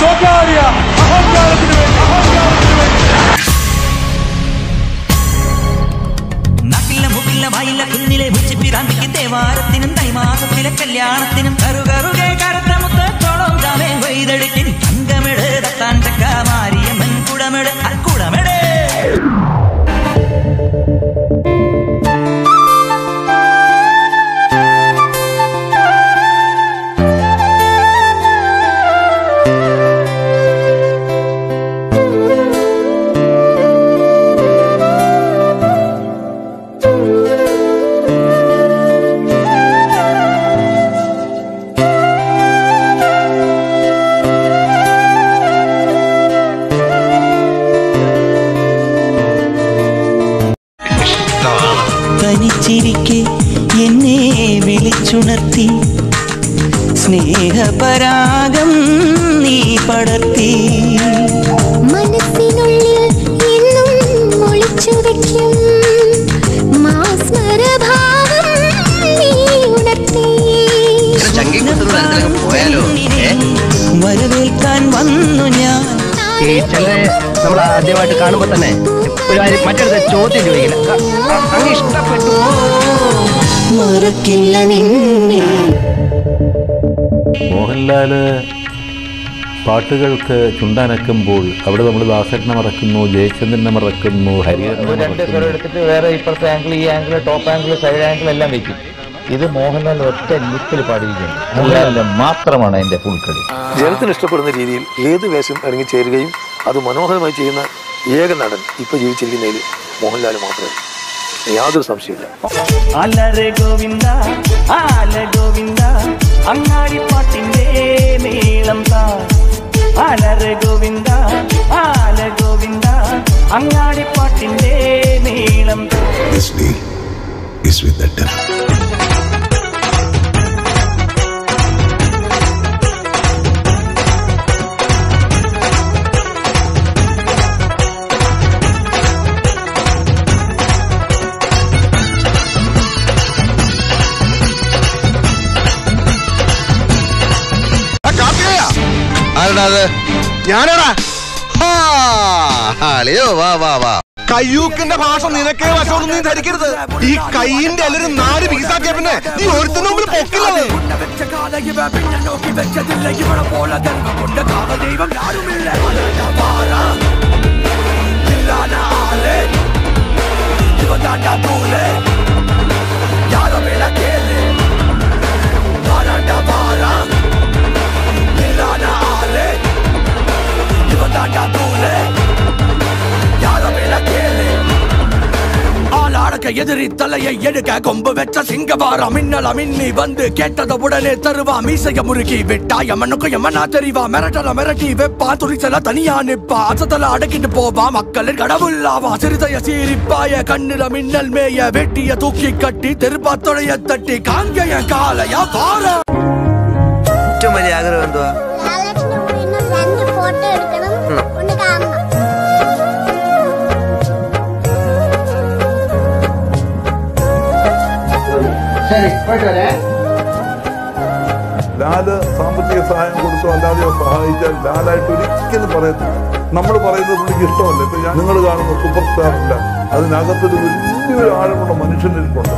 സ്വകാര്യ അഹങ്കാരത്തിന് വേണ്ടി. അഹങ്കാരത്തിന് വേണ്ടി കുന്നിലെ ഉച്ചിപ്പിറാമ്പിക്ക് ദേവാരത്തിനും തൈമാസത്തിലെ കല്യാണത്തിനും തനിച്ചിരിക്കെ എന്നെ വിളിച്ചുണർത്തി. സ്നേഹപരാഗം നീ പടർത്തി. മനസ്സിനുള്ളിൽ എന്നും ഒളിച്ചു ഉണർത്തി. ചിലരെ നമ്മൾ ആദ്യമായിട്ട് കാണുമ്പോ തന്നെ ഒരു കാര്യം മറ്റൊരു ചോദ്യം ചോദിക്കില്ല. അ- അ- അങ്ങ് ഇഷ്ടപ്പെട്ടു. മറക്കില്ല നിന്നെ. മോഹൻലാൽ പാട്ടുകൾക്ക് ചുണ്ടനക്കുമ്പോൾ അവിടെ നമ്മൾ ദാസേട്ടനെ മറക്കുന്നു ജയചന്ദ്രനെ മറക്കുന്നു ഹരിഹരനെ മറക്കുന്നു. എടുത്തിട്ട് വേറെ ഇപ്പുറത്തെ ആംഗിൾ ഈ angle top angle side angle എല്ലാം വെക്കും. ഇത് മോഹൻലാൽ ഒറ്റ ലിപ്പിൽ പാടിയിരിക്കുന്നു. മോഹൻലാലിന്റെ മാത്രമാണ് അതിന്റെ പുൽക്കളി ജനത്തിന് ഇഷ്ടപ്പെടുന്ന രീതിയിൽ ഏത് വേഷം ഇറങ്ങി ചേരുകയും അത് മനോഹരമായി ചെയ്യുന്ന ഏക നടൻ ഇപ്പൊ ജീവിച്ചിരിക്കുന്നതിൽ മോഹൻലാൽ മാത്രമേ യാതൊരു സംശയമില്ല അലറെ ഗോവിന്ദ ആല ഗോവിന്ദ അങ്ങാടിപ്പാട്ടിന്റെ നീളം താ. അലറെ ഗോവിന്ദ ആല ഗോവിന്ദ അങ്ങാടിപ്പാട്ടിന്റെ മേളം താ. This deal is with the devil. അത് ഞാനടാ. വാ വാ വാ. കയ്യൂക്കിന്റെ ഭാഷ നിനക്കേ വശമൊന്നും നീ ധരിക്കരുത്. ഈ കൈയിന്റെ എല്ലാരും നാല് പീസാക്കിയ പിന്നെ നീ ഒരുത്തിന് മുമ്പിൽ പൊക്കില്ലത് നോക്കി വെച്ചതില്ല ഇവിടെ പോലെ ദൈവം எதிரி தலையை எடுக்க கொம்பு வெச்ச சிங்கவாரா மின்னல மின்னி வந்து கேட்டத உடனே தருவா மீசைய முறுக்கி விட்டா எமனுக்கு எமனா தெரிவா மிரட்டல மிரட்டி வெப்பா துணிச்சல தனியா நிப்பா அசத்தல அடக்கிட்டு போவா மக்களின் கடவுளாவா சிறுதைய சீரிப்பாய கண்ணுல மின்னல் மேய வெட்டிய தூக்கி கட்டி தெருப்பா தொடைய தட்டி காங்கய காலையா பாரா ഏറ്റവും വലിയ ആഗ്രഹം എന്തുവാ ലാലേട്ടന്റെ കൂടെ ഇന്ന് രണ്ട് ഫോട്ടോ എടുക്കണം ലാൽ സാമ്പത്തിക സഹായം കൊടുത്തോ അല്ലാതെയോ സഹായിച്ചാൽ ലാലായിട്ട് ഒരിക്കലും പറയത്തില്ല. നമ്മൾ പറയുന്നത് പുള്ളിക്ക് ഇഷ്ടമല്ല. ഇപ്പൊ ഞാൻ നിങ്ങൾ കാണുന്ന സൂപ്പർ സ്റ്റാർ ഇല്ല അതിനകത്തൊരു വലിയൊരു ആഴമുള്ള മനുഷ്യനിരിപ്പുണ്ട്.